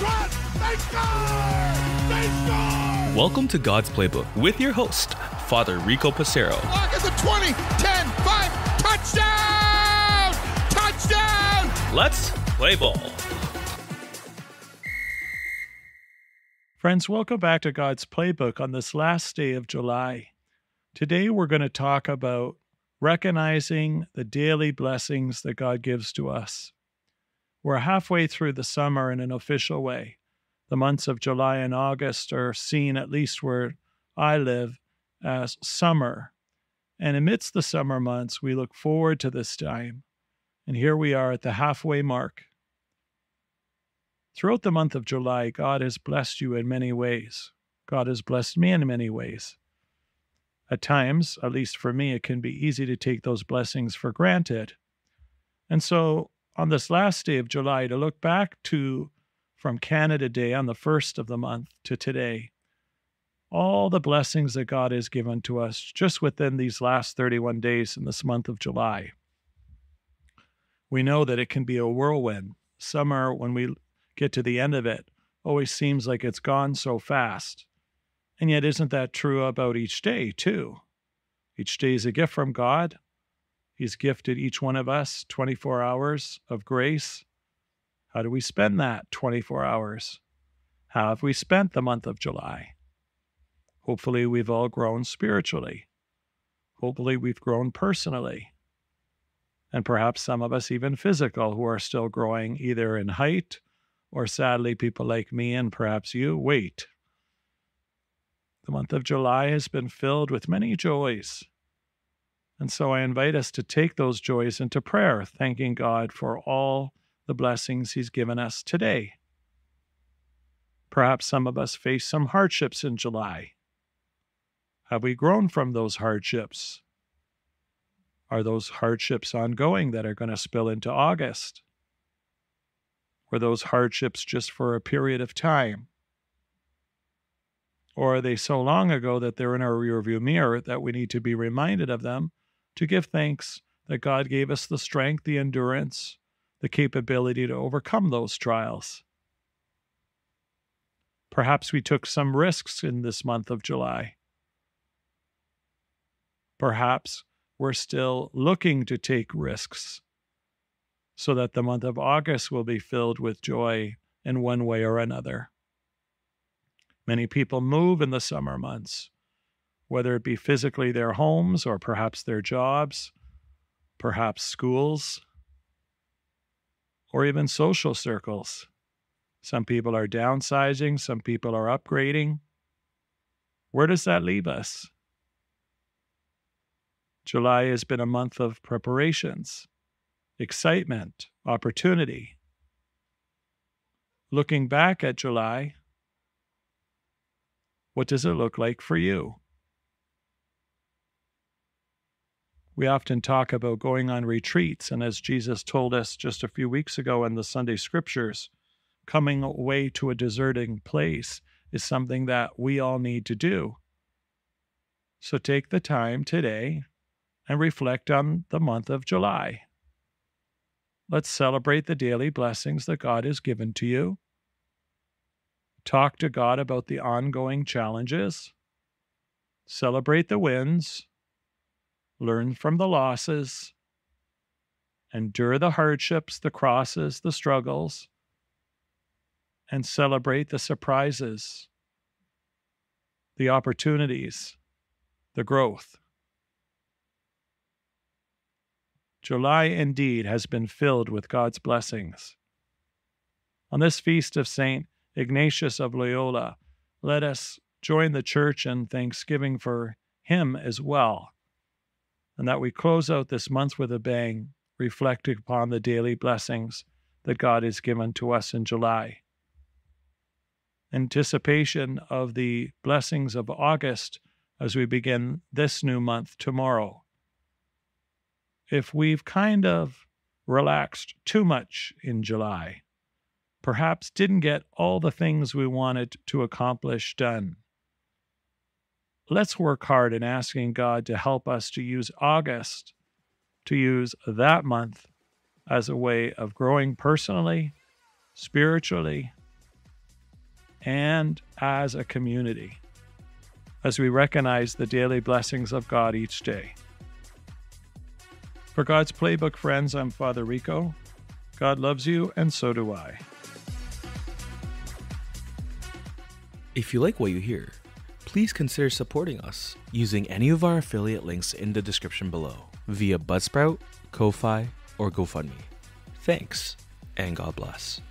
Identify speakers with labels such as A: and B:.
A: run! They score! They score!
B: Welcome to God's Playbook with your host, Father Rico Passero.
A: Lock at the 20, 10, 5, touchdown! Touchdown!
B: Let's play ball.
C: Friends, welcome back to God's Playbook on this last day of July. Today we're going to talk about recognizing the daily blessings that God gives to us. We're halfway through the summer in an official way. The months of July and August are seen, at least where I live, as summer. And amidst the summer months, we look forward to this time. And here we are at the halfway mark. Throughout the month of July, God has blessed you in many ways. God has blessed me in many ways. At times, at least for me, it can be easy to take those blessings for granted. And so, on this last day of July, to look back to from Canada Day on the first of the month to today, all the blessings that God has given to us just within these last 31 days in this month of July. We know that it can be a whirlwind. Summer, when we get to the end of it, always seems like it's gone so fast. And yet, isn't that true about each day, too? Each day is a gift from God. He's gifted each one of us 24 hours of grace. How do we spend that 24 hours? How have we spent the month of July? Hopefully, we've all grown spiritually. Hopefully, we've grown personally. And perhaps some of us even physical who are still growing either in height or sadly, people like me and perhaps you weight. The month of July has been filled with many joys. And so I invite us to take those joys into prayer, thanking God for all the blessings He's given us today. Perhaps some of us face some hardships in July. Have we grown from those hardships? Are those hardships ongoing that are going to spill into August? Were those hardships just for a period of time? Or are they so long ago that they're in our rearview mirror that we need to be reminded of them to give thanks that God gave us the strength, the endurance, the capability to overcome those trials? Perhaps we took some risks in this month of July. Perhaps we're still looking to take risks so that the month of August will be filled with joy in one way or another. Many people move in the summer months, whether it be physically their homes or perhaps their jobs, perhaps schools, or even social circles. Some people are downsizing, some people are upgrading. Where does that leave us? July has been a month of preparations excitement, opportunity. Looking back at July, what does it look like for you? We often talk about going on retreats, and as Jesus told us just a few weeks ago in the Sunday scriptures, coming away to a deserting place is something that we all need to do. So take the time today and reflect on the month of July. Let's celebrate the daily blessings that God has given to you. Talk to God about the ongoing challenges. Celebrate the wins. Learn from the losses. Endure the hardships, the crosses, the struggles. And celebrate the surprises, the opportunities, the growth. July indeed has been filled with God's blessings. On this feast of St. Ignatius of Loyola, let us join the church in thanksgiving for him as well, and that we close out this month with a bang, reflecting upon the daily blessings that God has given to us in July. Anticipation of the blessings of August as we begin this new month tomorrow if we've kind of relaxed too much in July, perhaps didn't get all the things we wanted to accomplish done. Let's work hard in asking God to help us to use August, to use that month as a way of growing personally, spiritually, and as a community as we recognize the daily blessings of God each day. For God's Playbook friends, I'm Father Rico. God loves you, and so do I.
B: If you like what you hear, please consider supporting us using any of our affiliate links in the description below via Buzzsprout, Ko-Fi, or GoFundMe. Thanks, and God bless.